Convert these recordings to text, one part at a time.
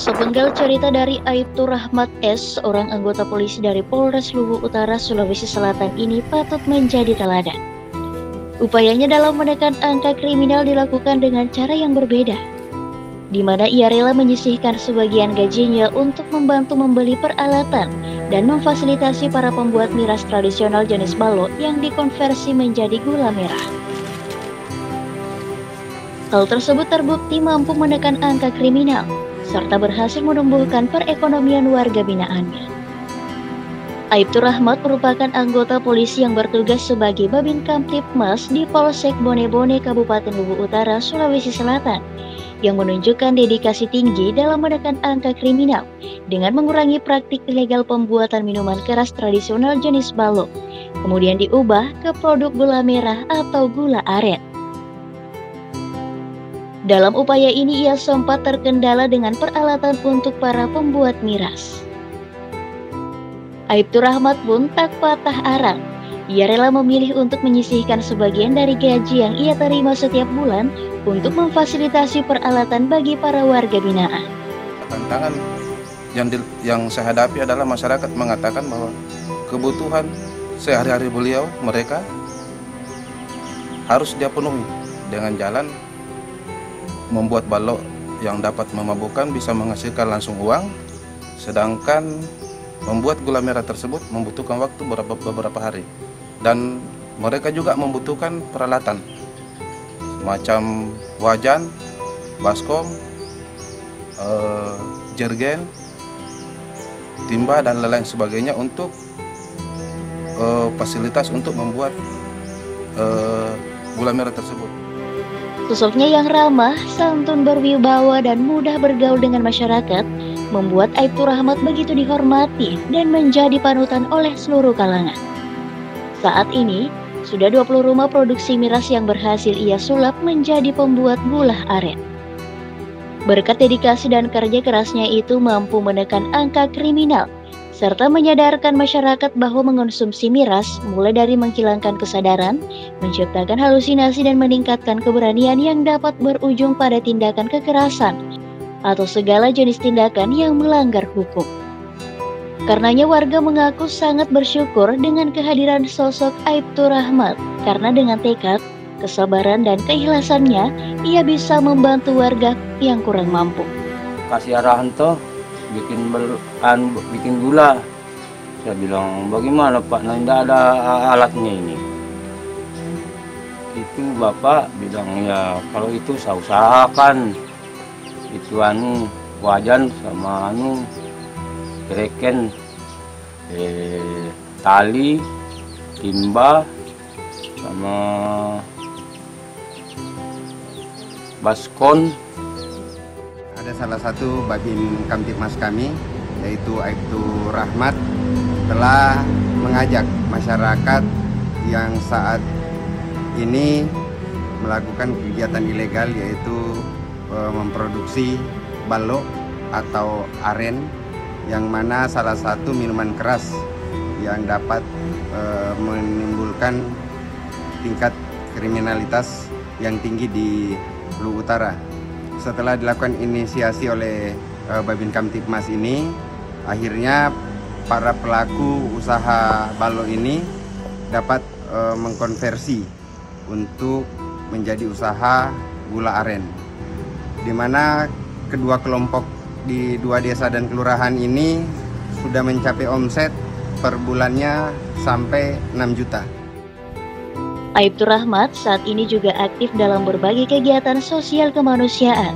Sepenggal cerita dari Aibtu Rahmat S, seorang anggota polisi dari Polres Luwu Utara, Sulawesi Selatan ini patut menjadi teladan. Upayanya dalam menekan angka kriminal dilakukan dengan cara yang berbeda, di mana ia rela menyisihkan sebagian gajinya untuk membantu membeli peralatan dan memfasilitasi para pembuat miras tradisional jenis balok yang dikonversi menjadi gula merah. Hal tersebut terbukti mampu menekan angka kriminal serta berhasil menumbuhkan perekonomian warga binaannya. Aibtu Rahmat merupakan anggota polisi yang bertugas sebagai Babin Kamtipmas di Polsek Bone-Bone, Kabupaten Lubu Utara, Sulawesi Selatan, yang menunjukkan dedikasi tinggi dalam menekan angka kriminal dengan mengurangi praktik ilegal pembuatan minuman keras tradisional jenis balok, kemudian diubah ke produk gula merah atau gula aren. Dalam upaya ini ia sempat terkendala dengan peralatan untuk para pembuat miras. Aibtu Rahmat pun tak patah arang. Ia rela memilih untuk menyisihkan sebagian dari gaji yang ia terima setiap bulan untuk memfasilitasi peralatan bagi para warga binaan. Tantangan yang di, yang saya hadapi adalah masyarakat mengatakan bahwa kebutuhan sehari-hari beliau mereka harus dia penuhi dengan jalan membuat balok yang dapat memabukkan bisa menghasilkan langsung uang, sedangkan membuat gula merah tersebut membutuhkan waktu beberapa, beberapa hari. Dan mereka juga membutuhkan peralatan, macam wajan, baskom, eh, jergen, timba, dan lain-lain sebagainya untuk eh, fasilitas untuk membuat eh, gula merah tersebut. Sosoknya yang ramah, santun berwibawa dan mudah bergaul dengan masyarakat membuat Aibtu Rahmat begitu dihormati dan menjadi panutan oleh seluruh kalangan. Saat ini, sudah 20 rumah produksi miras yang berhasil ia sulap menjadi pembuat gula aren. Berkat dedikasi dan kerja kerasnya itu mampu menekan angka kriminal serta menyadarkan masyarakat bahwa mengonsumsi miras mulai dari menghilangkan kesadaran, menciptakan halusinasi dan meningkatkan keberanian yang dapat berujung pada tindakan kekerasan atau segala jenis tindakan yang melanggar hukum. Karenanya warga mengaku sangat bersyukur dengan kehadiran sosok Aibtu Rahmat karena dengan tekad, kesabaran dan keikhlasannya ia bisa membantu warga yang kurang mampu. Kasih arahan tuh bikin ber, an, bikin gula. Saya bilang bagaimana pak? Nah tidak ada alatnya ini. Itu bapak bilang ya kalau itu saya usahakan itu anu wajan sama anu kereken eh, tali timba sama baskon ada salah satu babin kamtipmas kami yaitu Aibtu Rahmat telah mengajak masyarakat yang saat ini melakukan kegiatan ilegal yaitu e, memproduksi balok atau aren yang mana salah satu minuman keras yang dapat e, menimbulkan tingkat kriminalitas yang tinggi di Luwu Utara setelah dilakukan inisiasi oleh uh, Babin Kamtipmas ini, akhirnya para pelaku usaha balok ini dapat uh, mengkonversi untuk menjadi usaha gula aren. Di mana kedua kelompok di dua desa dan kelurahan ini sudah mencapai omset per bulannya sampai 6 juta. Aibtu Rahmat saat ini juga aktif dalam berbagai kegiatan sosial kemanusiaan.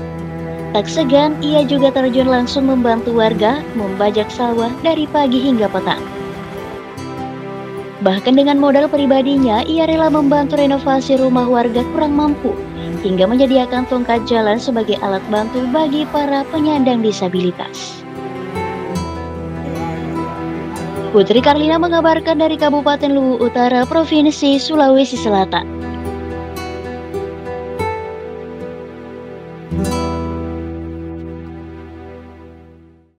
Tak segan, ia juga terjun langsung membantu warga membajak sawah dari pagi hingga petang. Bahkan dengan modal pribadinya, ia rela membantu renovasi rumah warga kurang mampu, hingga menyediakan tongkat jalan sebagai alat bantu bagi para penyandang disabilitas. Putri Karlina mengabarkan dari Kabupaten Luwu Utara, Provinsi Sulawesi Selatan.